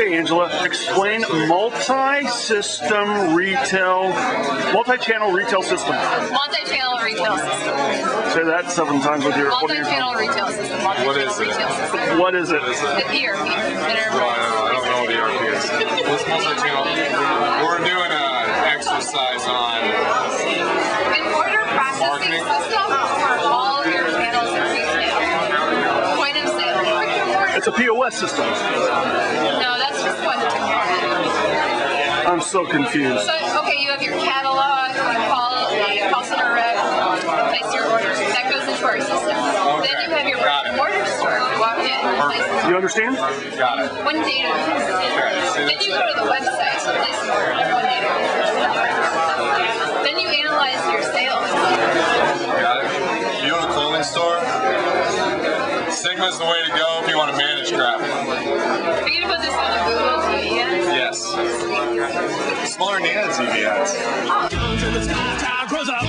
Angela. Explain multi-system retail, multi-channel retail system. Multi-channel retail system. Say that seven times with your. what are your- Multi-channel retail system. What Multi-channel it? system. What is it? The ERP. I don't know what ERP is. What's multi-channel? We're doing an exercise on An order processing Marketing. system a POS system. No, that's just one component. I'm so confused. So, okay, you have your catalog, you call the call center rep, place your order. That goes into our system. Then you have your Got it. order store. You walk in, place You understand? got it. one data. Then you go to the website, place your order, one data. Then you analyze your sales. Got it. You own a clothing store? Sigma's the way to go if you want to manage traffic. Are you gonna put this on the Google TV ads? Yes. Smaller than the TV ads. Guns in the sky, child grows up.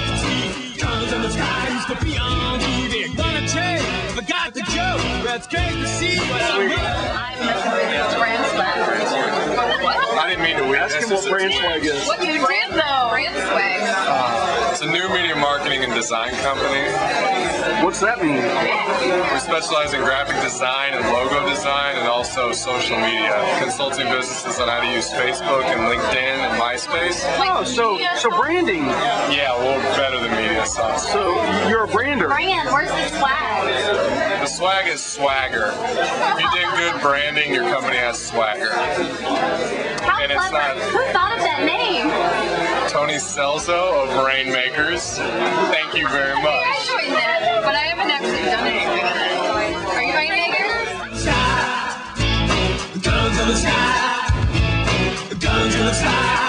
Guns in the sky, used to be on TV. Gonna change, forgot the joke. That's great to see, but I'm Brand swag. I didn't mean to win. Ask him what what is brand swag is. What you brand though? Brand swag. It's a new media marketing and design company. What's that mean? We specialize in graphic design and logo design and also social media, consulting businesses on how to use Facebook and LinkedIn and MySpace. Oh, so so branding. Yeah, well, better than media sauce. So you're a brander. Brand. Where's the swag? The swag is swagger. If you did good branding, your company has swagger. How And it's not- Celso of Rainmakers. Thank you very much. But I haven't actually done anything. Are you Rainmakers? Guns in the sky, guns in the sky.